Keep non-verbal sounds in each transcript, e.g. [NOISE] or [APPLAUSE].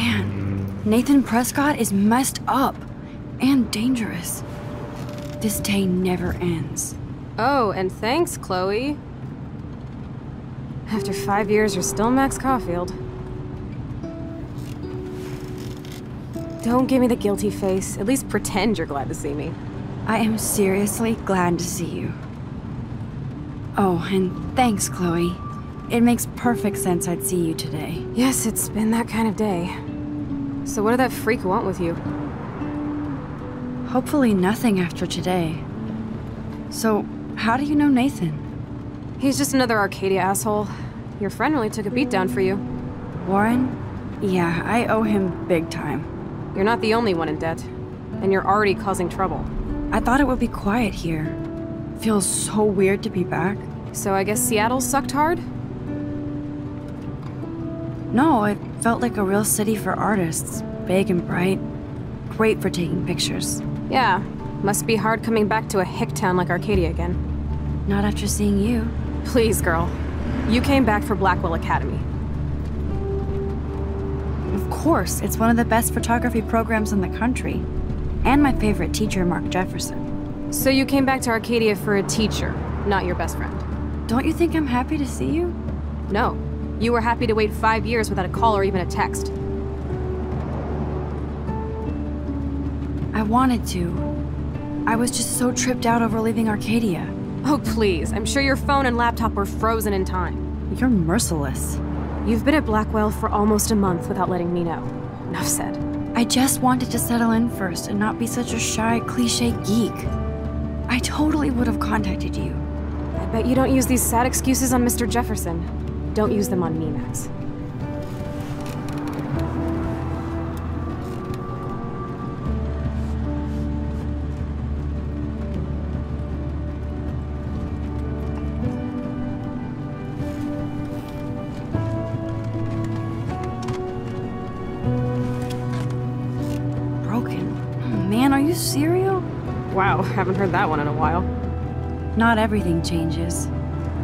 Man, Nathan Prescott is messed up and dangerous. This day never ends. Oh, and thanks, Chloe. After five years, you're still Max Caulfield. Don't give me the guilty face. At least pretend you're glad to see me. I am seriously glad to see you. Oh, and thanks, Chloe. It makes perfect sense I'd see you today. Yes, it's been that kind of day. So what did that freak want with you? Hopefully nothing after today. So, how do you know Nathan? He's just another Arcadia asshole. Your friend really took a beat down for you. Warren? Yeah, I owe him big time. You're not the only one in debt. And you're already causing trouble. I thought it would be quiet here. Feels so weird to be back. So I guess Seattle sucked hard? No, it felt like a real city for artists. Big and bright. Great for taking pictures. Yeah, must be hard coming back to a hick town like Arcadia again. Not after seeing you. Please, girl. You came back for Blackwell Academy. Of course, it's one of the best photography programs in the country. And my favorite teacher, Mark Jefferson. So you came back to Arcadia for a teacher, not your best friend? Don't you think I'm happy to see you? No. You were happy to wait five years without a call or even a text. I wanted to. I was just so tripped out over leaving Arcadia. Oh, please. I'm sure your phone and laptop were frozen in time. You're merciless. You've been at Blackwell for almost a month without letting me know. Enough said. I just wanted to settle in first and not be such a shy, cliche geek. I totally would have contacted you. I bet you don't use these sad excuses on Mr. Jefferson. Don't use them on me, Max. Broken. Man, are you serial? Wow, [LAUGHS] haven't heard that one in a while. Not everything changes.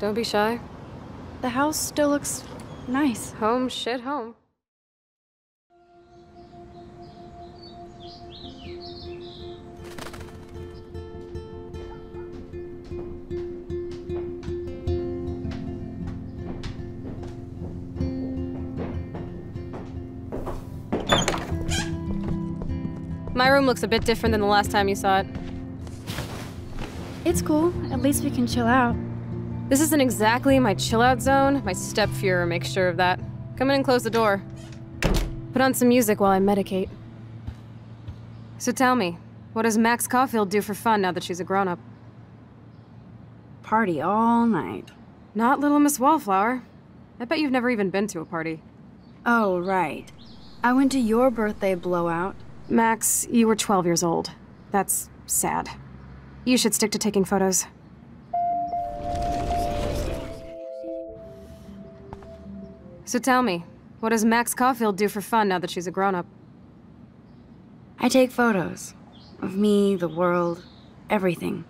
don't be shy. The house still looks nice. Home, shit, home. My room looks a bit different than the last time you saw it. It's cool. At least we can chill out. This isn't exactly my chill out zone. My stepfuhrer makes sure of that. Come in and close the door. Put on some music while I medicate. So tell me, what does Max Caulfield do for fun now that she's a grown up? Party all night. Not little Miss Wallflower. I bet you've never even been to a party. Oh, right. I went to your birthday blowout. Max, you were 12 years old. That's sad. You should stick to taking photos. So tell me, what does Max Caulfield do for fun now that she's a grown up? I take photos. Of me, the world, everything.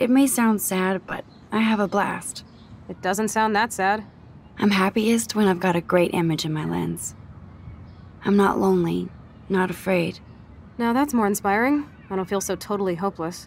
It may sound sad, but I have a blast. It doesn't sound that sad. I'm happiest when I've got a great image in my lens. I'm not lonely, not afraid. Now that's more inspiring. I don't feel so totally hopeless.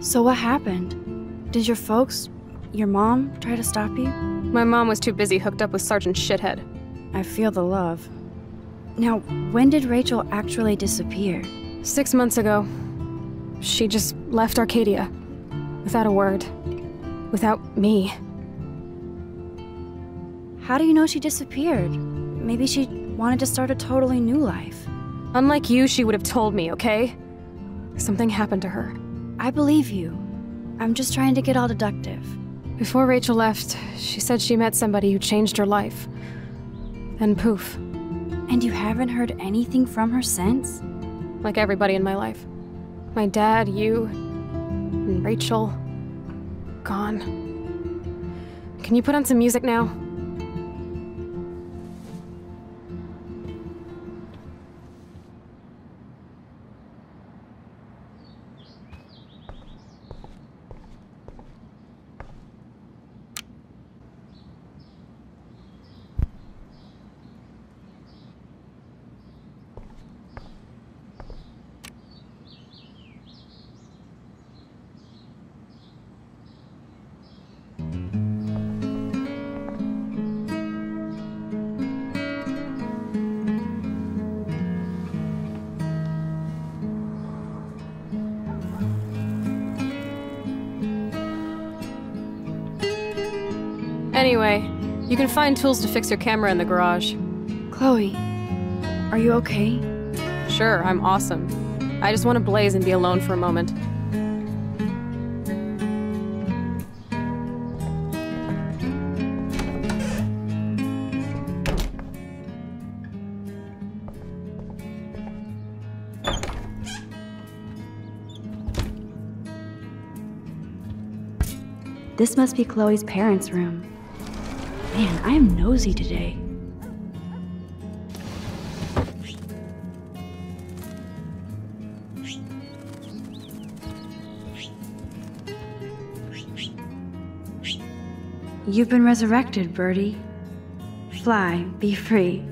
So what happened? Did your folks, your mom, try to stop you? My mom was too busy hooked up with Sergeant Shithead. I feel the love. Now, when did Rachel actually disappear? Six months ago. She just left Arcadia. Without a word. Without me. How do you know she disappeared? Maybe she wanted to start a totally new life. Unlike you, she would have told me, okay? Something happened to her. I believe you. I'm just trying to get all deductive. Before Rachel left, she said she met somebody who changed her life. And poof. And you haven't heard anything from her since? Like everybody in my life. My dad, you, and Rachel. Gone. Can you put on some music now? Anyway, you can find tools to fix your camera in the garage. Chloe, are you okay? Sure, I'm awesome. I just want to blaze and be alone for a moment. This must be Chloe's parents' room. Man, I am nosy today. You've been resurrected, Birdie. Fly, be free.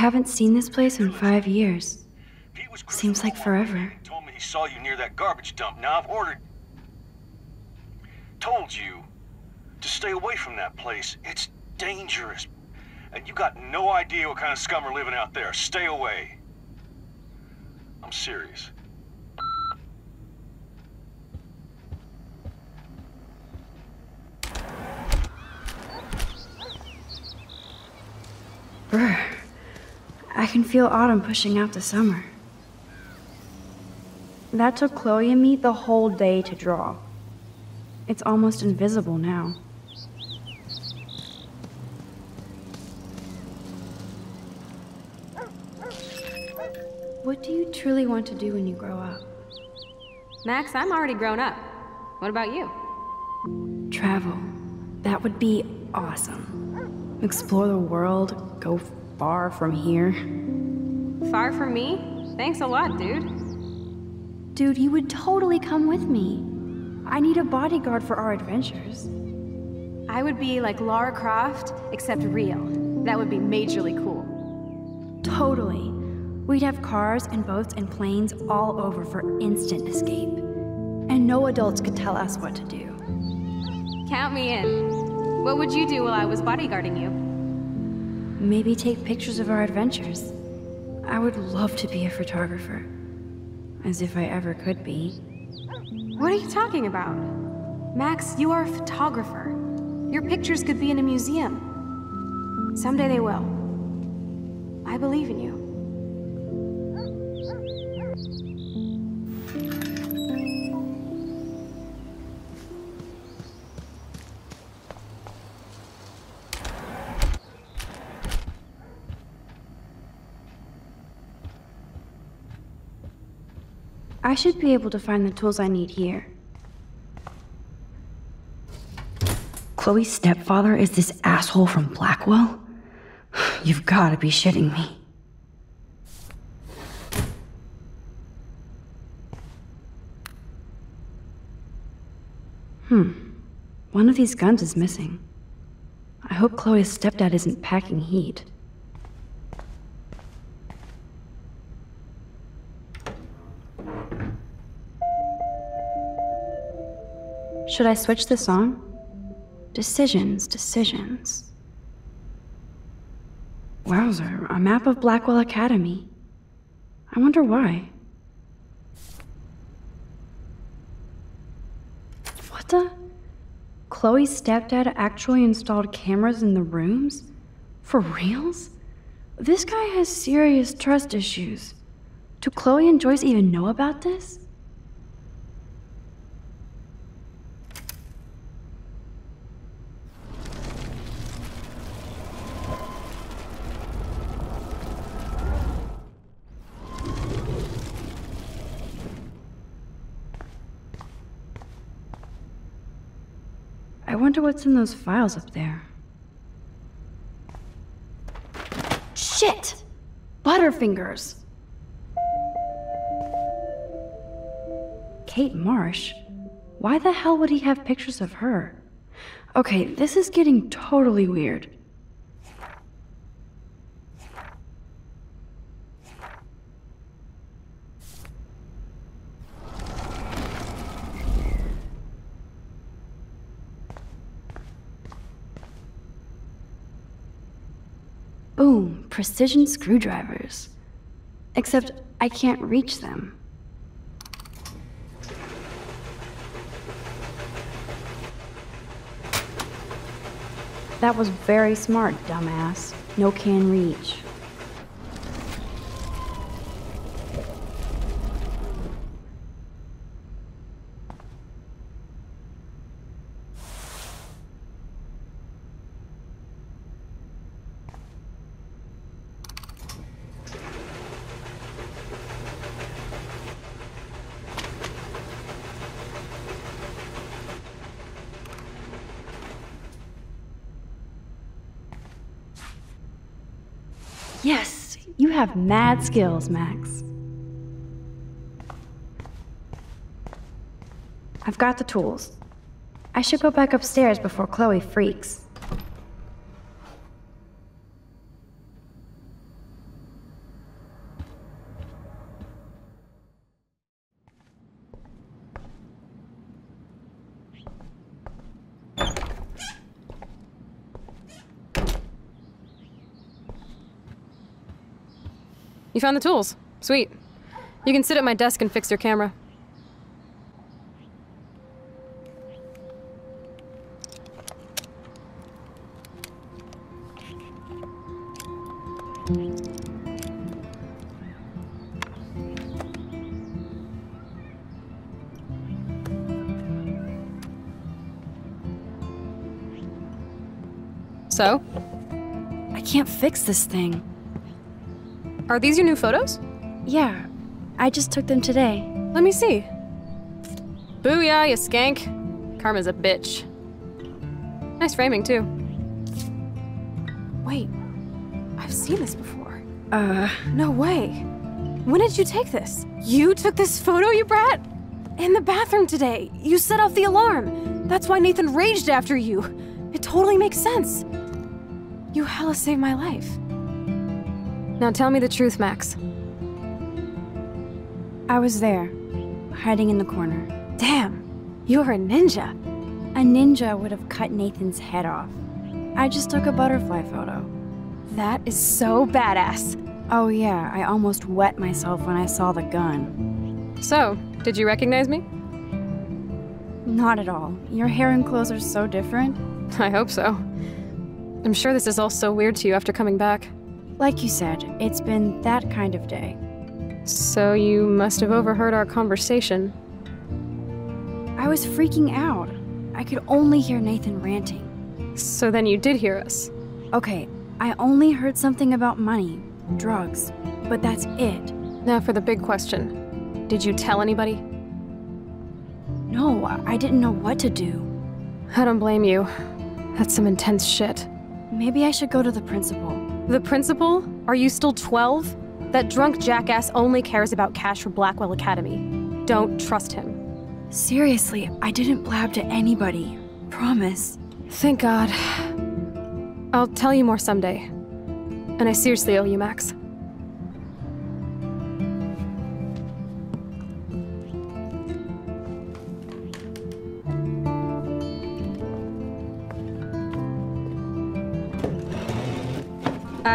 Haven't seen this place in five years. Seems like forever. Told me he saw you near that garbage dump. Now I've ordered. Told you to stay away from that place. It's dangerous. And you got no idea what kind of scum are living out there. Stay away. I'm serious. I can feel autumn pushing out the summer. That took Chloe and me the whole day to draw. It's almost invisible now. What do you truly want to do when you grow up? Max, I'm already grown up. What about you? Travel. That would be awesome. Explore the world, go far from here. Far from me? Thanks a lot, dude. Dude, you would totally come with me. I need a bodyguard for our adventures. I would be like Lara Croft, except real. That would be majorly cool. Totally. We'd have cars and boats and planes all over for instant escape. And no adults could tell us what to do. Count me in. What would you do while I was bodyguarding you? Maybe take pictures of our adventures. I would love to be a photographer. As if I ever could be. What are you talking about? Max, you are a photographer. Your pictures could be in a museum. Someday they will. I believe in you. I should be able to find the tools I need here. Chloe's stepfather is this asshole from Blackwell? You've gotta be shitting me. Hmm. One of these guns is missing. I hope Chloe's stepdad isn't packing heat. Should I switch the song? Decisions, decisions. Wowzer, a map of Blackwell Academy. I wonder why. What the? Chloe's stepdad actually installed cameras in the rooms? For reals? This guy has serious trust issues. Do Chloe and Joyce even know about this? Wonder what's in those files up there. Shit! Butterfingers! Kate Marsh? Why the hell would he have pictures of her? Okay, this is getting totally weird. Boom, precision screwdrivers. Except I can't reach them. That was very smart, dumbass. No can reach. Yes, you have mad skills, Max. I've got the tools. I should go back upstairs before Chloe freaks. You found the tools. Sweet. You can sit at my desk and fix your camera. So, I can't fix this thing. Are these your new photos? Yeah, I just took them today. Let me see. Booyah, you skank. Karma's a bitch. Nice framing, too. Wait, I've seen this before. Uh, No way. When did you take this? You took this photo, you brat? In the bathroom today. You set off the alarm. That's why Nathan raged after you. It totally makes sense. You hella saved my life. Now tell me the truth, Max. I was there, hiding in the corner. Damn, you're a ninja. A ninja would have cut Nathan's head off. I just took a butterfly photo. That is so badass. Oh yeah, I almost wet myself when I saw the gun. So, did you recognize me? Not at all. Your hair and clothes are so different. I hope so. I'm sure this is all so weird to you after coming back. Like you said, it's been that kind of day. So you must have overheard our conversation. I was freaking out. I could only hear Nathan ranting. So then you did hear us. Okay, I only heard something about money, drugs, but that's it. Now for the big question. Did you tell anybody? No, I didn't know what to do. I don't blame you. That's some intense shit. Maybe I should go to the principal. The principal? Are you still 12? That drunk jackass only cares about cash for Blackwell Academy. Don't trust him. Seriously, I didn't blab to anybody. Promise. Thank God. I'll tell you more someday. And I seriously owe you, Max.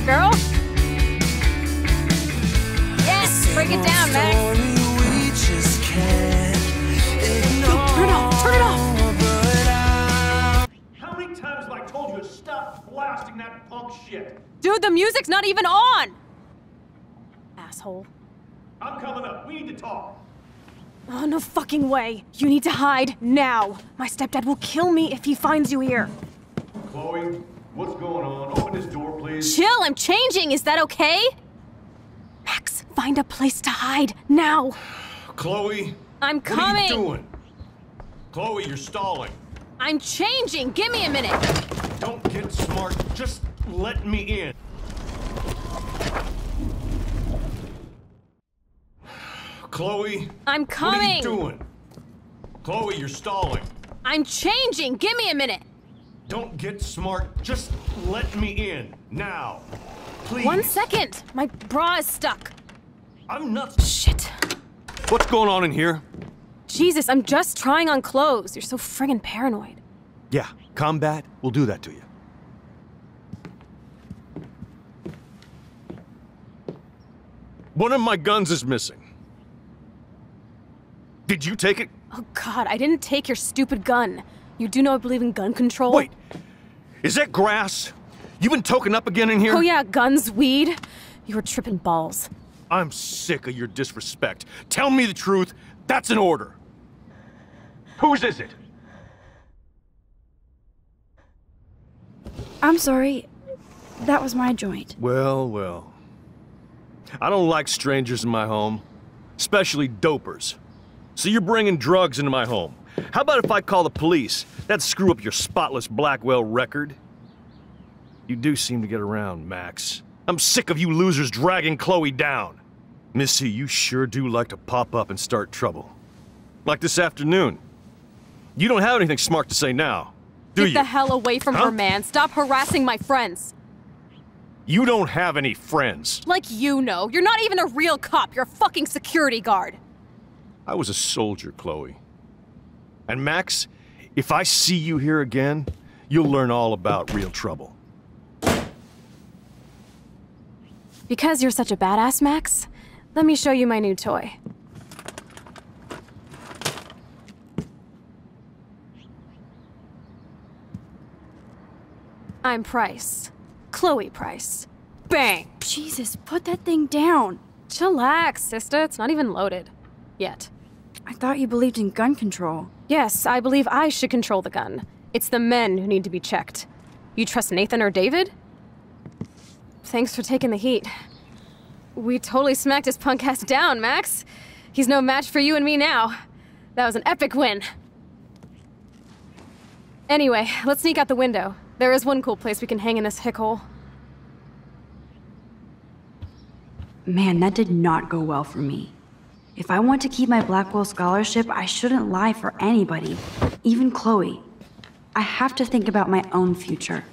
Out, girl. Yes, break it down, Max. Story we just can't ignore. turn it off, turn it off. How many times have I told you to stop blasting that punk shit? Dude, the music's not even on! Asshole. I'm coming up. We need to talk. Oh, no fucking way. You need to hide now. My stepdad will kill me if he finds you here. Chloe, what's going on? Open this door, please. Chill, I'm changing. Is that okay? Max, find a place to hide now. Chloe, I'm coming. what are you doing? Chloe, you're stalling. I'm changing. Give me a minute. Don't get smart. Just let me in. Chloe, I'm coming. what are you doing? Chloe, you're stalling. I'm changing. Give me a minute. Don't get smart. Just let me in. Now. Please. One second. My bra is stuck. I'm not. Shit. What's going on in here? Jesus, I'm just trying on clothes. You're so friggin' paranoid. Yeah, combat will do that to you. One of my guns is missing. Did you take it? Oh god, I didn't take your stupid gun. You do know I believe in gun control? Wait, is that grass? You been token up again in here? Oh yeah, guns, weed. You were tripping balls. I'm sick of your disrespect. Tell me the truth. That's an order. Whose is it? I'm sorry. That was my joint. Well, well. I don't like strangers in my home, especially dopers. So you're bringing drugs into my home. How about if I call the police? That'd screw up your spotless Blackwell record. You do seem to get around, Max. I'm sick of you losers dragging Chloe down. Missy, you sure do like to pop up and start trouble. Like this afternoon. You don't have anything smart to say now, do Get you? the hell away from Huh? her, man. Stop harassing my friends. You don't have any friends. Like you know. You're not even a real cop. You're a fucking security guard. I was a soldier, Chloe. And Max, if I see you here again, you'll learn all about real trouble. Because you're such a badass, Max, let me show you my new toy. I'm Price. Chloe Price. Bang! Jesus, put that thing down. Chillax, sister. It's not even loaded. Yet. I thought you believed in gun control. Yes, I believe I should control the gun. It's the men who need to be checked. You trust Nathan or David? Thanks for taking the heat. We totally smacked his punk ass down, Max. He's no match for you and me now. That was an epic win. Anyway, let's sneak out the window. There is one cool place we can hang in this hick hole. Man, that did not go well for me. If I want to keep my Blackwell scholarship, I shouldn't lie for anybody, even Chloe. I have to think about my own future.